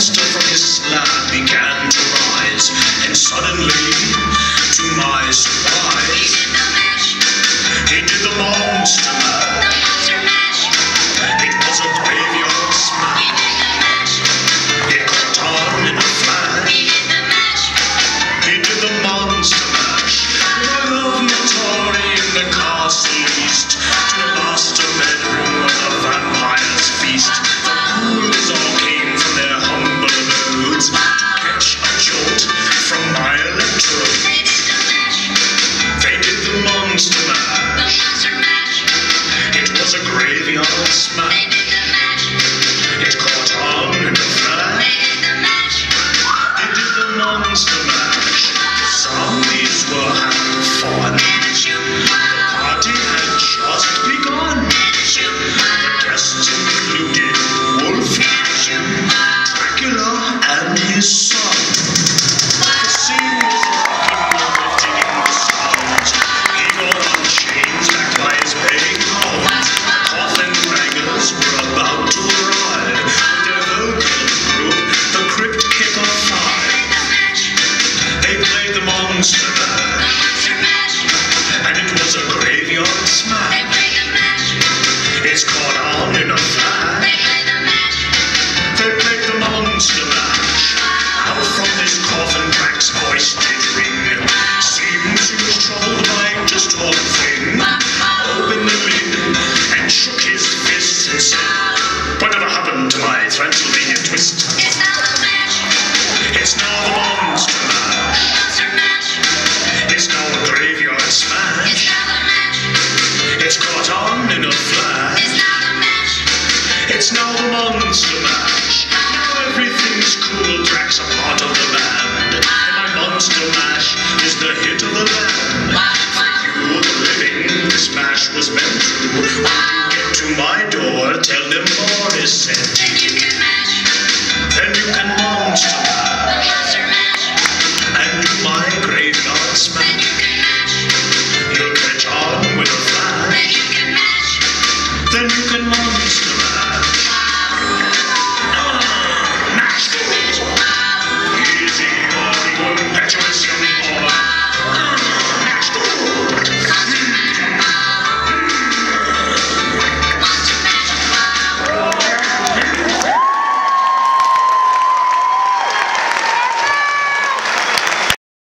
monster from his lab began to rise, and suddenly stones. And it was a graveyard smile. It's caught on in a flash. They played the monster mash. Out from this coffin, Drac's voice did ring. Seems he was troubled by just one thing. Opened the lid and shook his fist and said, Whatever happened to my Transylvanian twist? was meant. Get to my door, tell them more is sent. Then you can match. Then you can monster mash. Monster mash. And do my graveyard smash. Then you can match. You'll catch on with a flash. Then you can match. Then you can monster